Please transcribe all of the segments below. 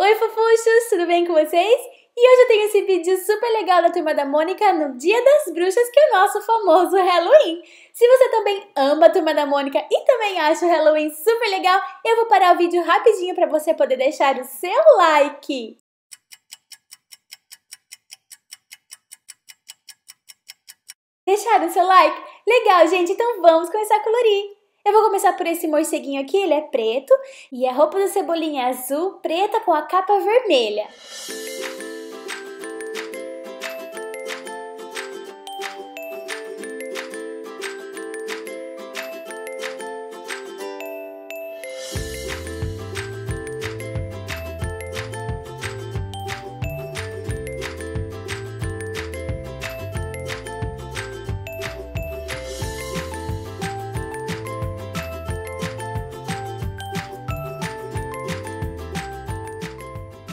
Oi, fofuchos! Tudo bem com vocês? E hoje eu tenho esse vídeo super legal da Turma da Mônica no Dia das Bruxas, que é o nosso famoso Halloween. Se você também ama a Turma da Mônica e também acha o Halloween super legal, eu vou parar o vídeo rapidinho para você poder deixar o seu like. Deixaram o seu like? Legal, gente, então vamos começar a colorir. Eu vou começar por esse morceguinho aqui, ele é preto, e a roupa da cebolinha é azul, preta com a capa vermelha.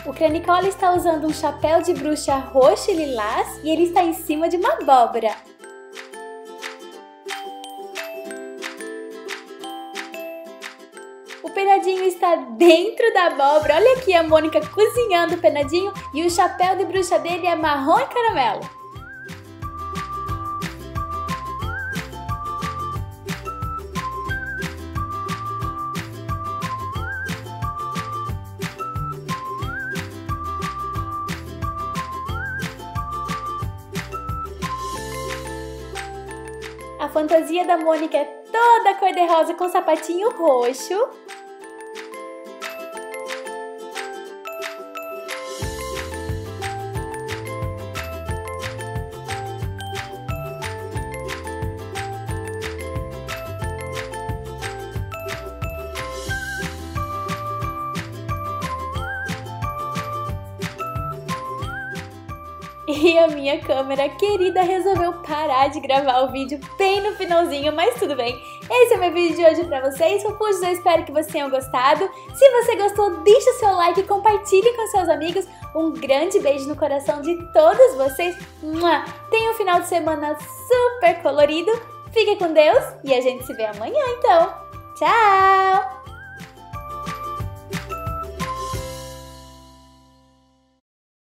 O Cranicola está usando um chapéu de bruxa roxo e lilás e ele está em cima de uma abóbora. O penadinho está dentro da abóbora. Olha aqui a Mônica cozinhando o penadinho e o chapéu de bruxa dele é marrom e caramelo. A fantasia da Mônica é toda cor-de-rosa com sapatinho roxo. E a minha câmera querida resolveu parar de gravar o vídeo bem no finalzinho, mas tudo bem. Esse é o meu vídeo de hoje pra vocês, fofujos, eu espero que vocês tenham gostado. Se você gostou, deixa seu like e compartilhe com seus amigos. Um grande beijo no coração de todos vocês. Tenha um final de semana super colorido. Fique com Deus e a gente se vê amanhã então. Tchau!